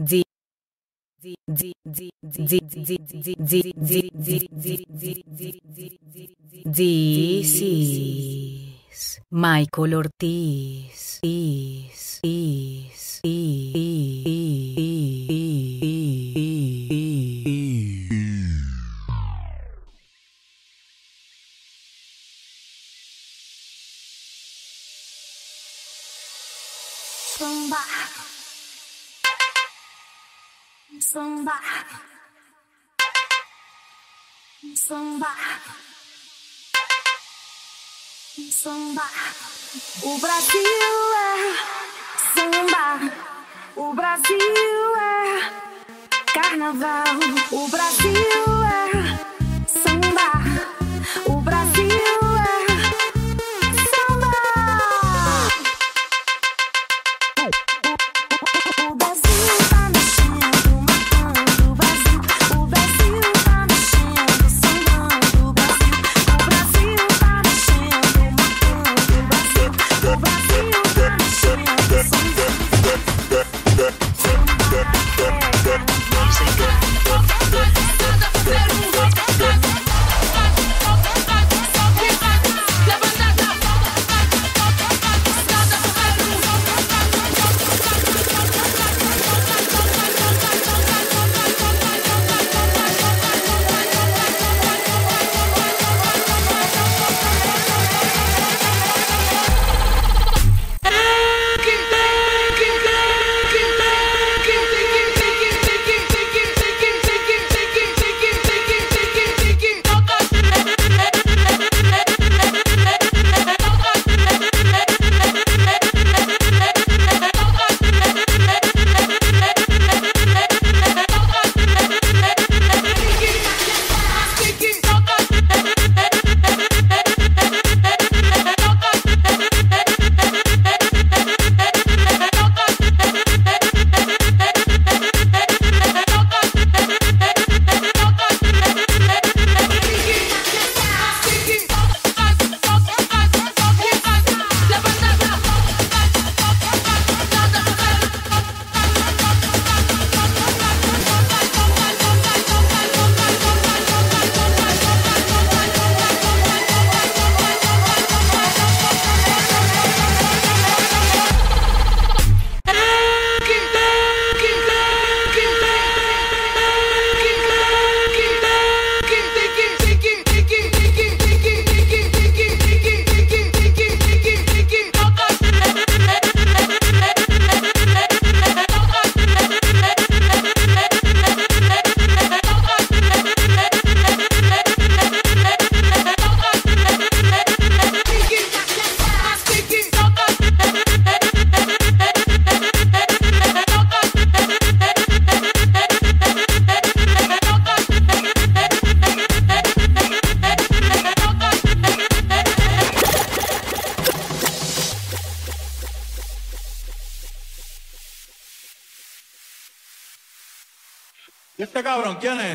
D This is Michael Ortiz. Is, is, is, is, is. Samba, o Brasil é samba, o Brasil é carnaval, o Brasil é.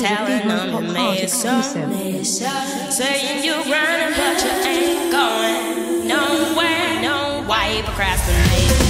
telling on your mesa. Saying you're grinding, but you ain't going nowhere. No way, procrastinate.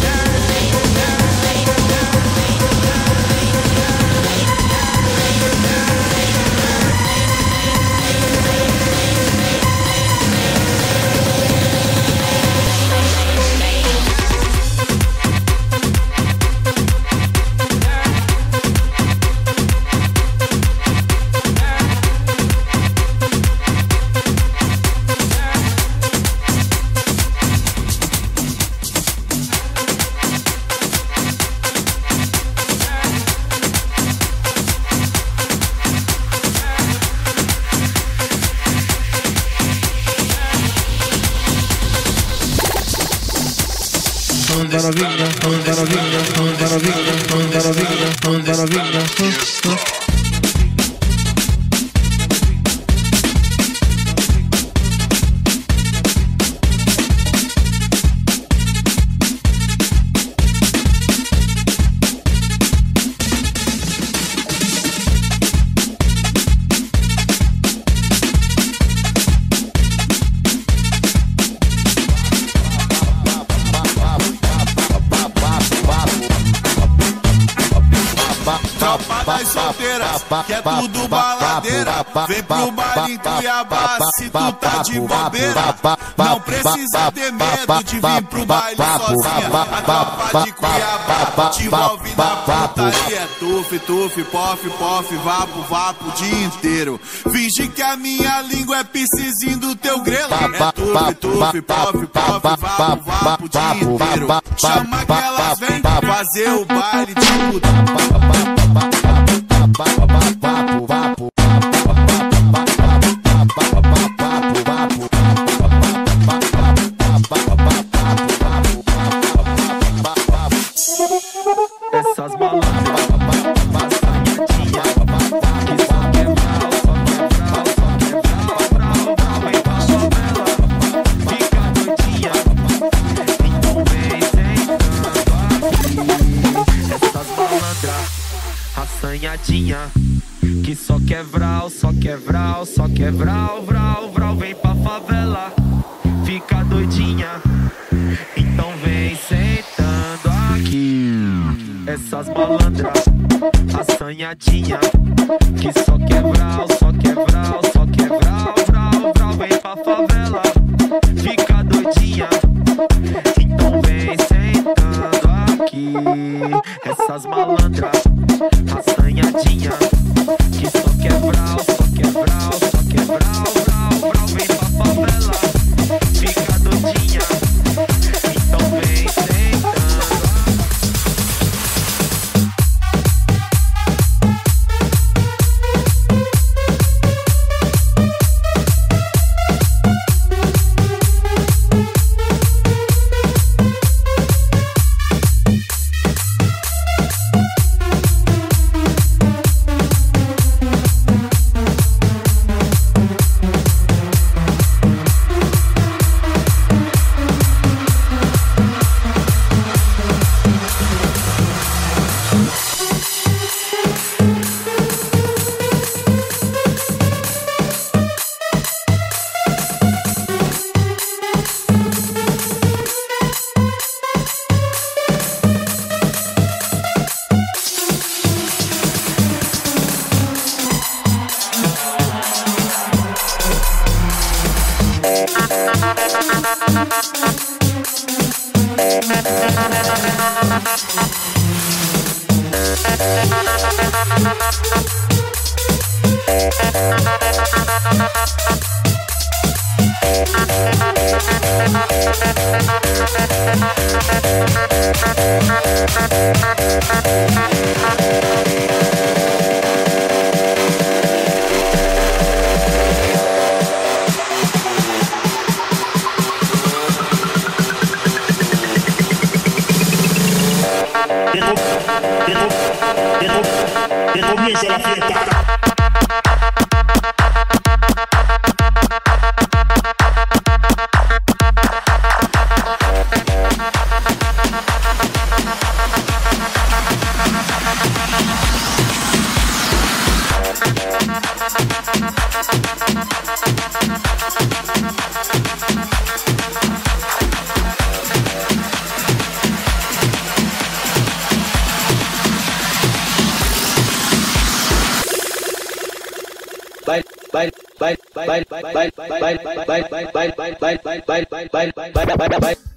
¿Dónde está? ¿Dónde está? Vem pro baile em Cuiabá, se tu tá de bobeira. Não precisa ter medo de vir pro baile sozinha. A tropa de Cuiabá te envolve na putaria. Tuf, tuf, pof, pof, vapo, vapo o dia inteiro. Finge que a minha língua é piscizinho do teu grelo. É tuf, tuf, pof, pof, vapo, vapo o dia inteiro. Chama que elas vêm fazer o baile de puta.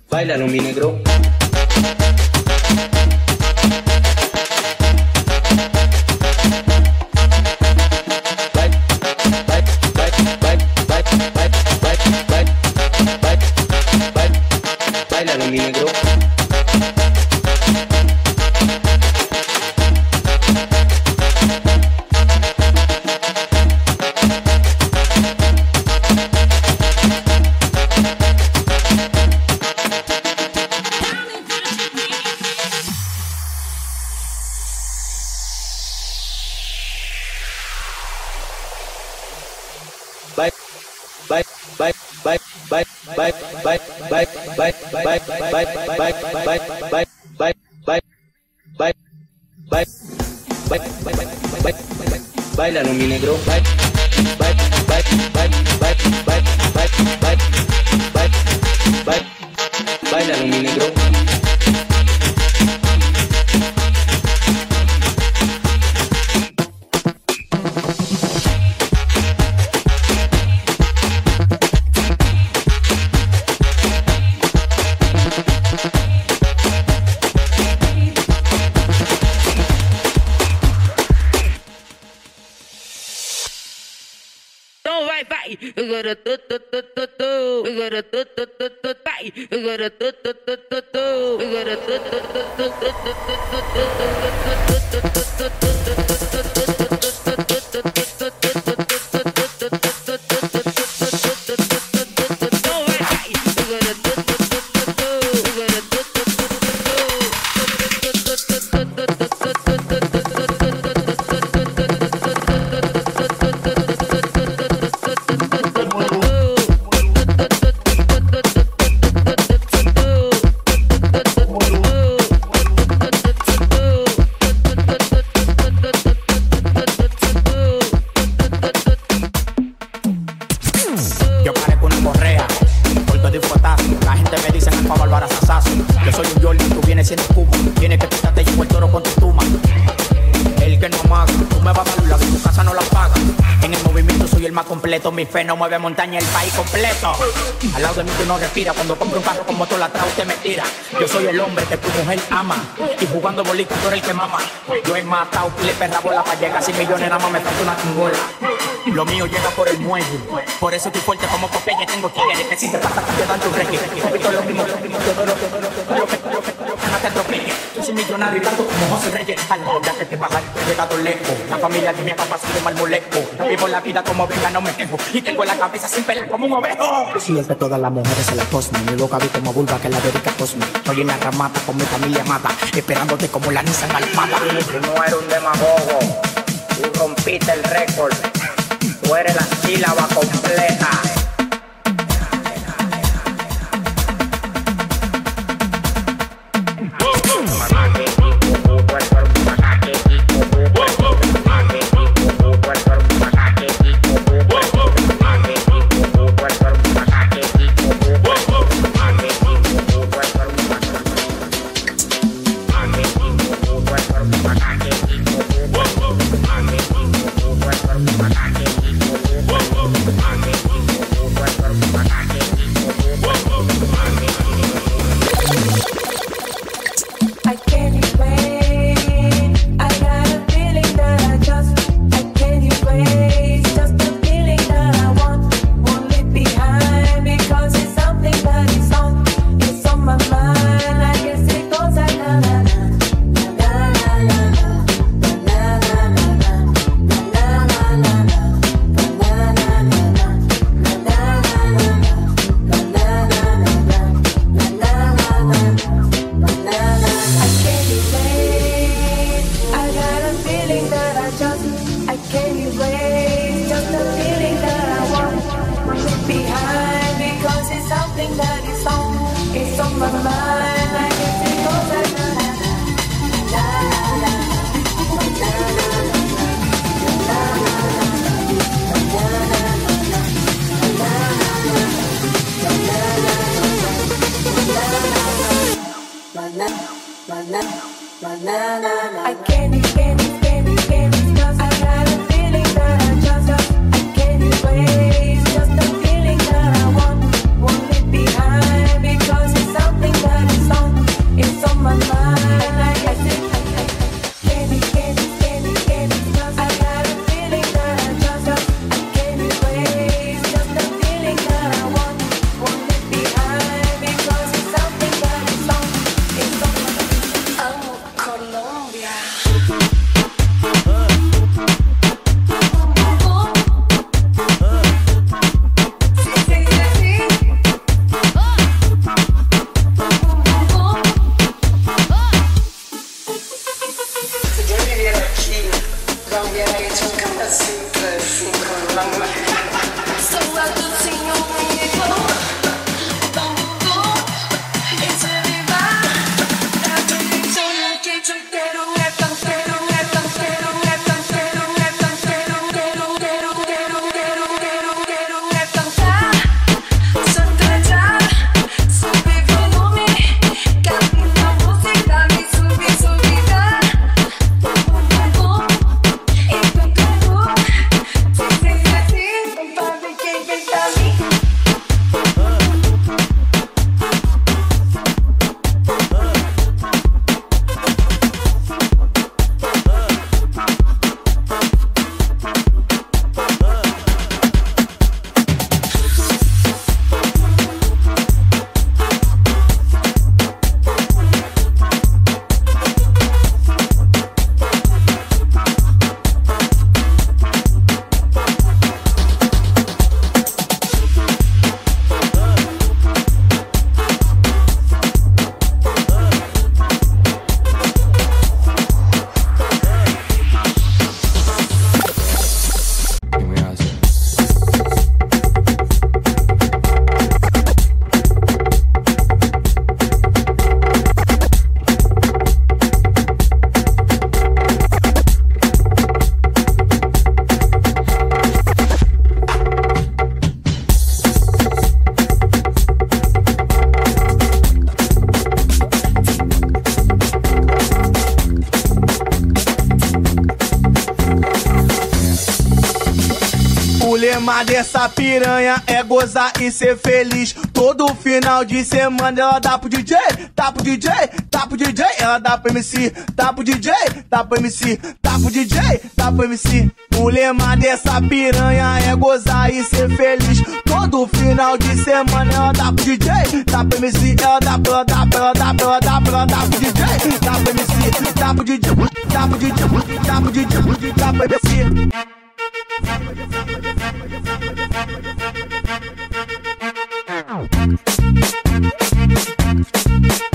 Bailalo mi negro. Bailalo Bye. Bye. Bye. do do do do do do completo, mi fe no mueve montaña, el país completo. Al lado de mí tú no respiras, cuando compro un carro con motor atrás usted me tira. Yo soy el hombre que tu mujer ama, y jugando bolita tú el que mama. Yo he matado pile perra bola para llegar a 100 millones, nada más me falta una chingola. Lo mío llega por el muelle, por eso estoy fuerte como Popeye, tengo tigres que si te pasa te dan tu reggae. Repito lo mismo, todo lo que, no te atropelle. Yo soy millonario y tanto como José Reyes, a la hora que te bajar, he llegado lejos. La familia de mi papá sigue mal molesto. Vivo la vida como venga, no me quejo. Y tengo la cabeza sin pelear como un ovejo. Soy que todas las mujeres se la cosmen. Mi boca vi como vulva que la dedica Cosme. Estoy en la ramata con mi familia mata, esperándote como la Nissan Almada. Tú no eres un demagogo, tú rompiste el récord. Tú eres la sílaba completa. É gozar e ser feliz. Todo final de semana ela dá pro DJ, dá pro DJ, dá pro DJ, ela dá pro MC, dá pro DJ, dá pro MC, dá pro DJ, dá pro MC. O lema dessa piranha é gozar e ser feliz. Todo final de semana ela dá pro DJ, dá pro MC, ela dá pro, dá pro, dá pro, dá pro, dá pro DJ, dá pro MC, dá pro DJ, dá pro DJ, dá pro DJ, dá pro MC. Thank you.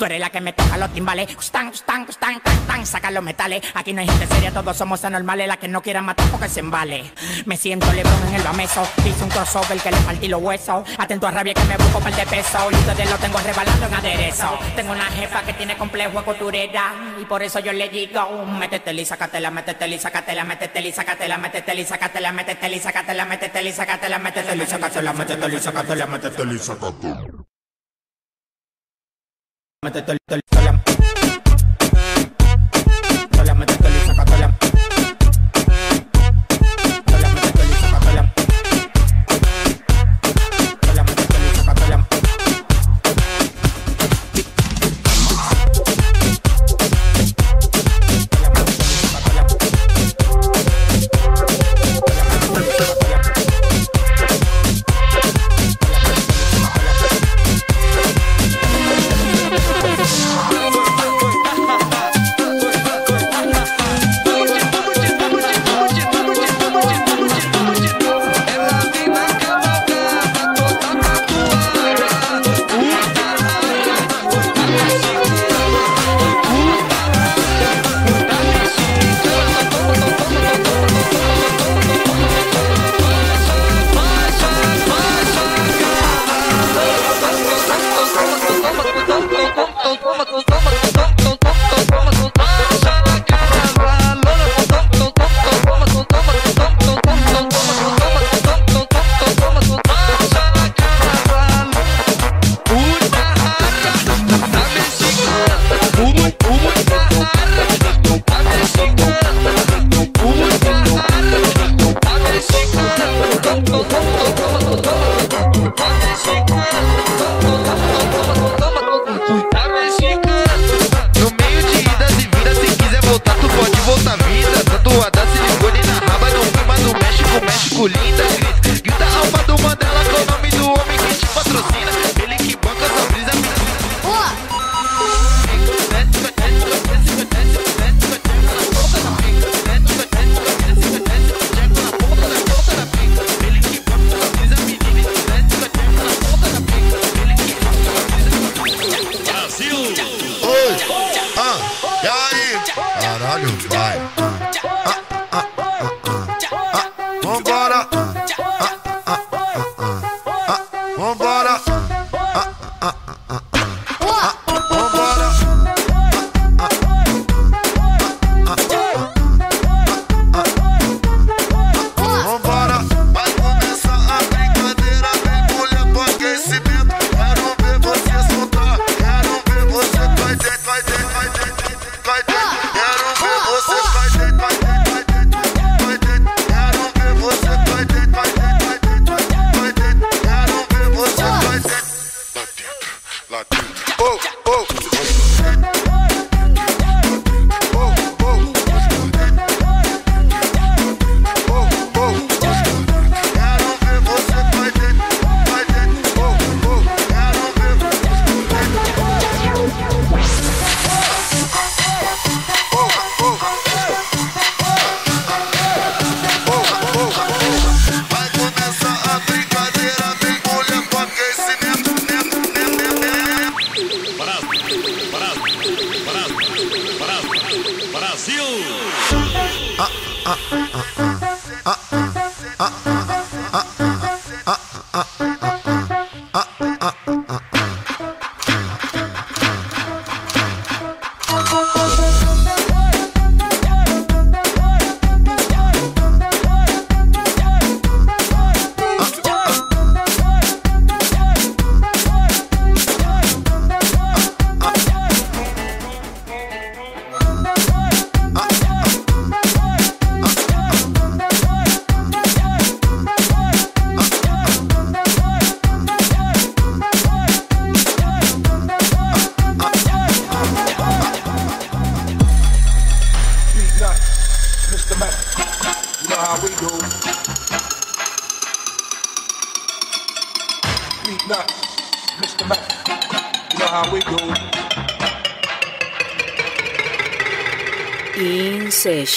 Tú eres la que me toca los timbales. Stang, stang, stang, tan, tan, saca los metales. Aquí no hay gente seria, todos somos anormales. La que no quiera matar porque se embale. Me siento lebrón en el bameso. Hice un crossover que le partí los huesos. Atento a rabia que me busco par de peso. Ustedes lo tengo rebalando en aderezo. Tengo una jefa que tiene complejo de costurera. Y por eso yo le digo: Métetela y sácatela, métetela y sácatela, métetela y sácatela, métetela y sácatela, métetela y sácatela, métetela y sácatela, métetela y sácatela, métetela y sácatela, métetela y sácatela me estoy, estoy, estoy,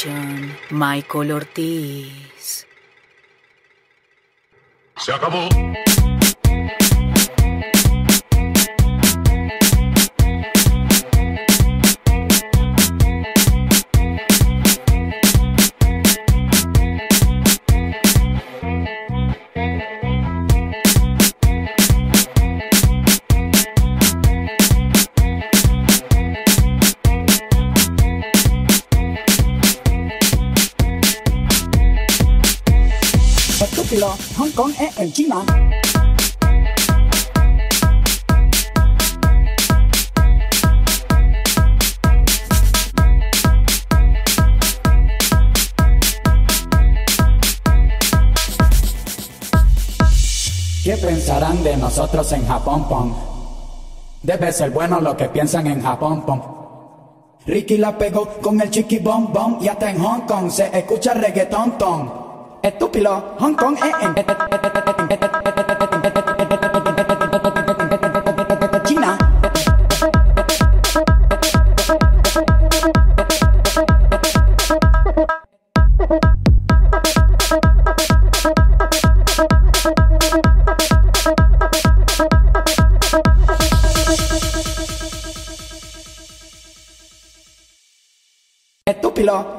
Session, Michael Ortiz. Se acabó. Pensarán de nosotros en Japón, pom? Debe ser bueno lo que piensan en Japón, pom. Ricky la pegó con el chiqui bom bom y hasta en Hong Kong se escucha reggaetón ton. Estúpido, Hong Kong en China.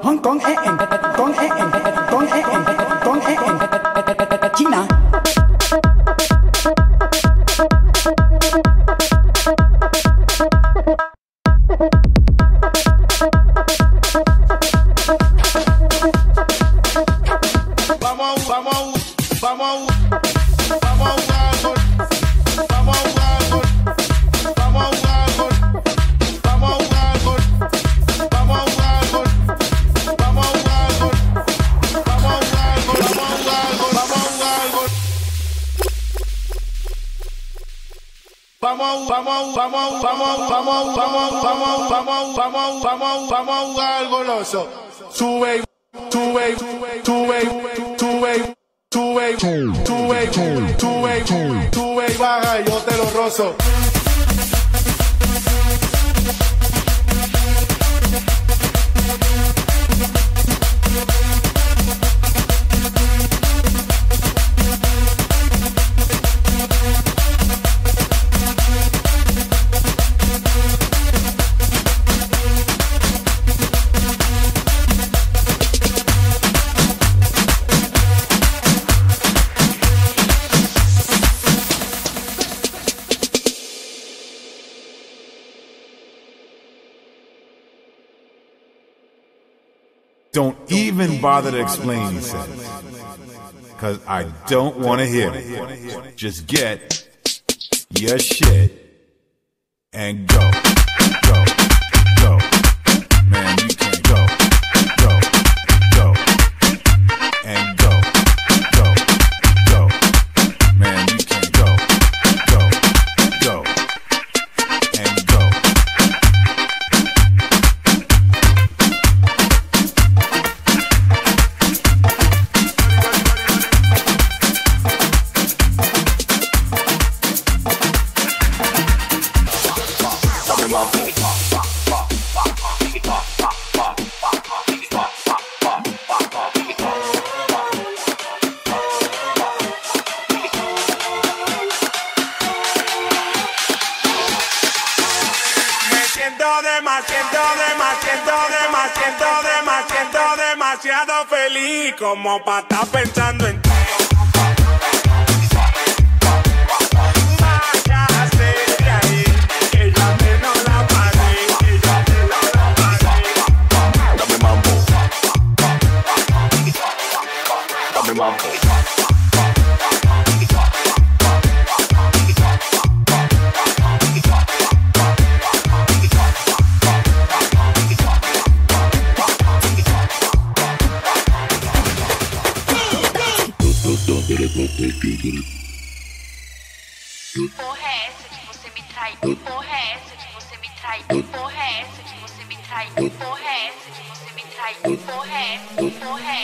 香港 A and Vamos, vamos, vamos, vamos, vamos, vamos, vamos, vamos, vamos, vamos, a jugar goloso. Sube, sube, sube, sube, sube, sube, sube, sube, sube baja yo te lo rozo. Don't even bother to explain yourself. Because I don't want to hear it. Just get your shit and go. Go. Go. Man, you can Dame mambo. Porra é essa que você me trai? Porra é essa que você me trai? Porra é essa que você me trai? Porra é essa que você me trai? Porra é essa? Essa?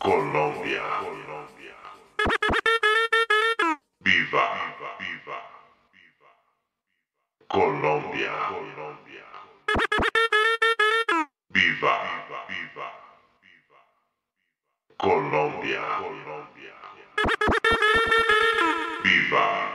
Colombia. Colombia. Viva. Viva. Viva. Colombia. Colombia. Viva. Viva. Viva. Colombia. Colombia. Viva.